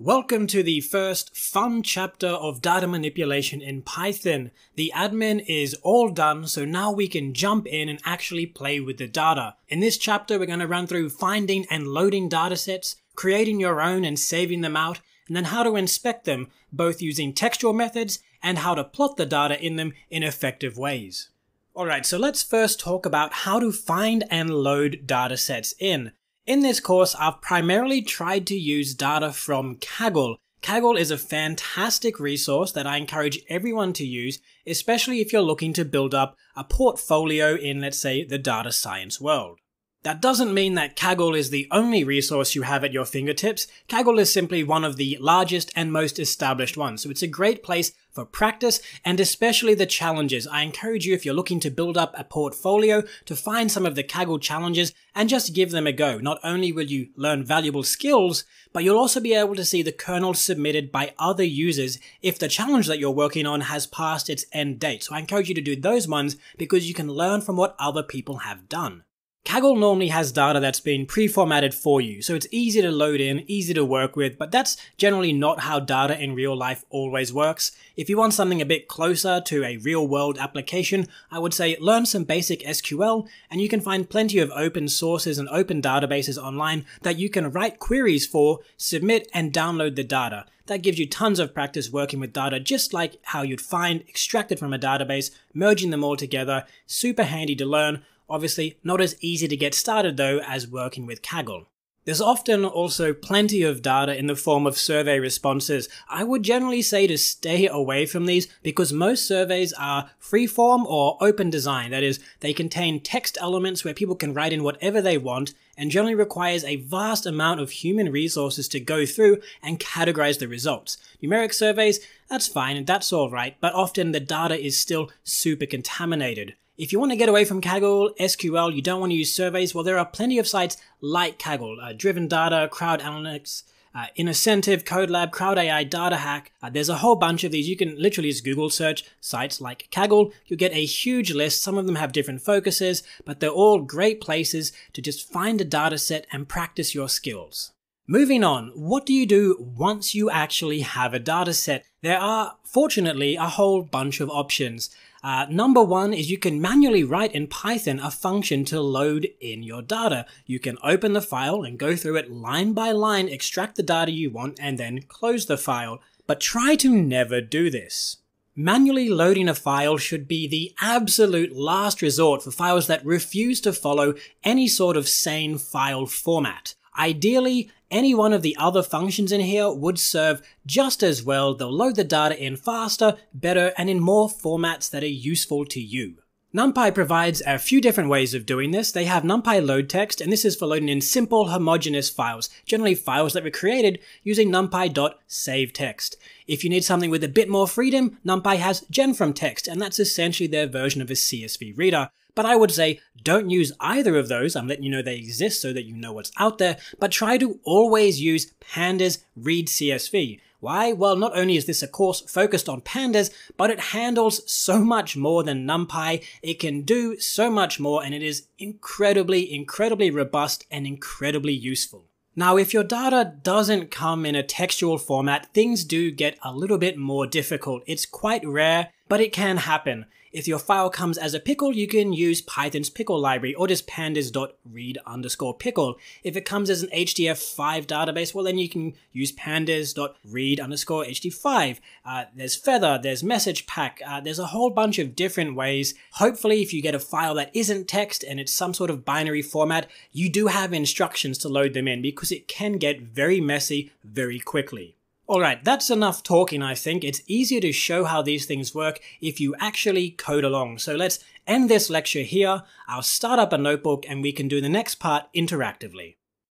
Welcome to the first fun chapter of data manipulation in Python. The admin is all done, so now we can jump in and actually play with the data. In this chapter, we're going to run through finding and loading datasets, creating your own and saving them out, and then how to inspect them, both using textual methods and how to plot the data in them in effective ways. Alright, so let's first talk about how to find and load datasets in. In this course, I've primarily tried to use data from Kaggle. Kaggle is a fantastic resource that I encourage everyone to use, especially if you're looking to build up a portfolio in, let's say, the data science world. That doesn't mean that Kaggle is the only resource you have at your fingertips. Kaggle is simply one of the largest and most established ones, so it's a great place for practice and especially the challenges. I encourage you if you're looking to build up a portfolio to find some of the Kaggle challenges and just give them a go. Not only will you learn valuable skills, but you'll also be able to see the kernel submitted by other users if the challenge that you're working on has passed its end date. So I encourage you to do those ones because you can learn from what other people have done. Kaggle normally has data that's been pre-formatted for you, so it's easy to load in, easy to work with, but that's generally not how data in real life always works. If you want something a bit closer to a real world application, I would say learn some basic SQL, and you can find plenty of open sources and open databases online that you can write queries for, submit, and download the data. That gives you tons of practice working with data, just like how you'd find, extract it from a database, merging them all together, super handy to learn, Obviously, not as easy to get started though as working with Kaggle. There's often also plenty of data in the form of survey responses. I would generally say to stay away from these because most surveys are freeform or open design. That is, they contain text elements where people can write in whatever they want and generally requires a vast amount of human resources to go through and categorize the results. Numeric surveys, that's fine that's alright, but often the data is still super contaminated. If you want to get away from Kaggle, SQL, you don't want to use surveys, well, there are plenty of sites like Kaggle, uh, Driven Data, CrowdANALYTIX, uh, Innocentive, CodaLab, CrowdAI, DataHack. Uh, there's a whole bunch of these. You can literally just Google search sites like Kaggle. You'll get a huge list. Some of them have different focuses, but they're all great places to just find a data set and practice your skills. Moving on, what do you do once you actually have a data set? There are, fortunately, a whole bunch of options. Uh, number one is you can manually write in Python a function to load in your data. You can open the file and go through it line by line, extract the data you want, and then close the file. But try to never do this. Manually loading a file should be the absolute last resort for files that refuse to follow any sort of sane file format. Ideally, any one of the other functions in here would serve just as well. They'll load the data in faster, better, and in more formats that are useful to you. NumPy provides a few different ways of doing this. They have NumPy load text, and this is for loading in simple homogeneous files, generally files that were created using numpy.savetext. If you need something with a bit more freedom, NumPy has genFromText, and that's essentially their version of a CSV reader. But I would say don't use either of those. I'm letting you know they exist so that you know what's out there, but try to always use pandas read CSV. Why? Well, not only is this a course focused on pandas, but it handles so much more than NumPy. It can do so much more and it is incredibly, incredibly robust and incredibly useful. Now, if your data doesn't come in a textual format, things do get a little bit more difficult. It's quite rare, but it can happen. If your file comes as a pickle, you can use Python's pickle library or just pandas.read underscore pickle. If it comes as an HDF5 database, well then you can use pandas.read underscore HD5. Uh, there's Feather, there's Message Pack, uh, there's a whole bunch of different ways. Hopefully if you get a file that isn't text and it's some sort of binary format, you do have instructions to load them in because it can get very messy very quickly. Alright, that's enough talking I think. It's easier to show how these things work if you actually code along. So let's end this lecture here, I'll start up a notebook and we can do the next part interactively.